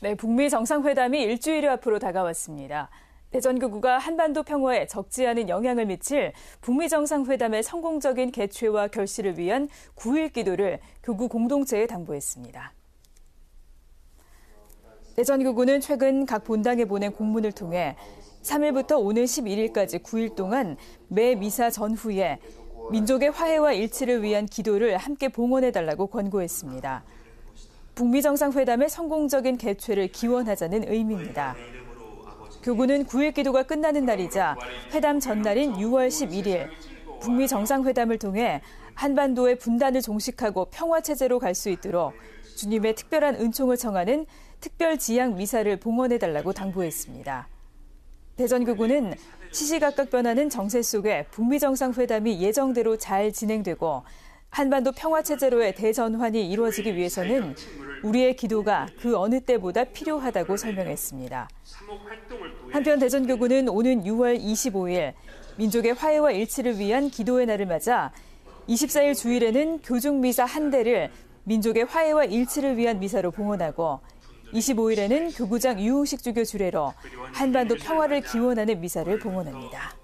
네, 북미 정상회담이 일주일 앞으로 다가왔습니다. 대전교구가 한반도 평화에 적지 않은 영향을 미칠 북미 정상회담의 성공적인 개최와 결실을 위한 9일 기도를 교구 공동체에 당부했습니다. 대전교구는 최근 각 본당에 보낸 공문을 통해 3일부터 오는 11일까지 9일 동안 매 미사 전후에 민족의 화해와 일치를 위한 기도를 함께 봉헌해달라고 권고했습니다. 북미 정상회담의 성공적인 개최를 기원하자는 의미입니다. 교구는 9일 기도가 끝나는 날이자 회담 전날인 6월 11일 북미 정상회담을 통해 한반도의 분단을 종식하고 평화 체제로 갈 수 있도록 주님의 특별한 은총을 청하는 특별 지향 미사를 봉헌해 달라고 당부했습니다. 대전 교구는 시시각각 변하는 정세 속에 북미 정상회담이 예정대로 잘 진행되고 한반도 평화 체제로의 대전환이 이루어지기 위해서는 우리의 기도가 그 어느 때보다 필요하다고 설명했습니다. 한편 대전교구는 오는 6월 25일 민족의 화해와 일치를 위한 기도의 날을 맞아 24일 주일에는 교중미사 한 대를 민족의 화해와 일치를 위한 미사로 봉헌하고 25일에는 교구장 유흥식 주교 주례로 한반도 평화를 기원하는 미사를 봉헌합니다.